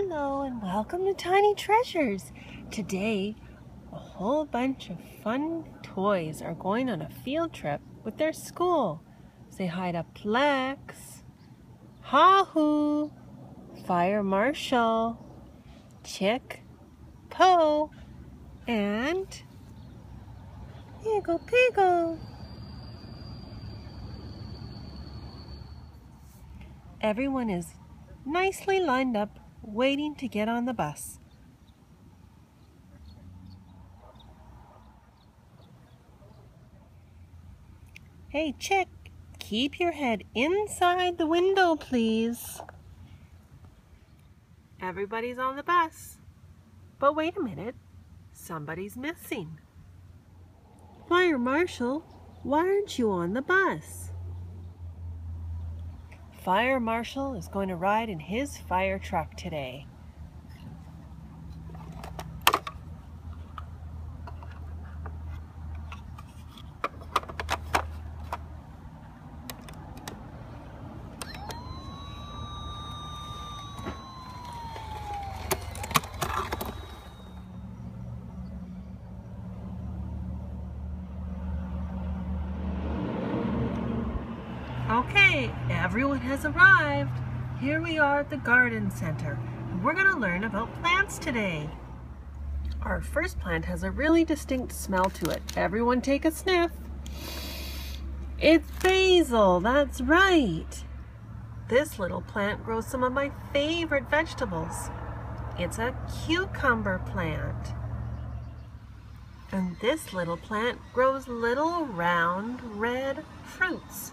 Hello and welcome to Tiny Treasures. Today, a whole bunch of fun toys are going on a field trip with their school. Say hi to Plex, HaaHoo, Fire Marshall, Chick, Po, and Iggle Piggle. Everyone is nicely lined up, waiting to get on the bus. Hey, Chick, keep your head inside the window, please. Everybody's on the bus. But wait a minute, somebody's missing. Fire Marshall, why aren't you on the bus? Fire Marshall is going to ride in his fire truck today. Okay, everyone has arrived. Here we are at the garden center. And we're going to learn about plants today. Our first plant has a really distinct smell to it. Everyone take a sniff. It's basil, that's right. This little plant grows some of my favorite vegetables. It's a cucumber plant. And this little plant grows little round red fruits.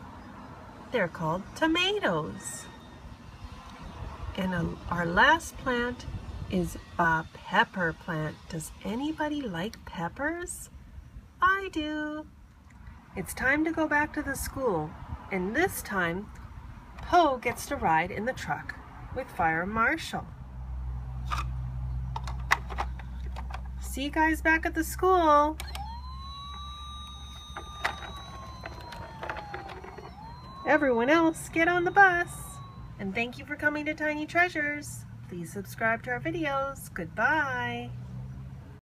They're called tomatoes. And a, our last plant is a pepper plant. Does anybody like peppers? I do. It's time to go back to the school. And this time, Po gets to ride in the truck with Fire Marshall. See you guys back at the school. Everyone else, get on the bus. And thank you for coming to Tiny Treasures. Please subscribe to our videos. Goodbye.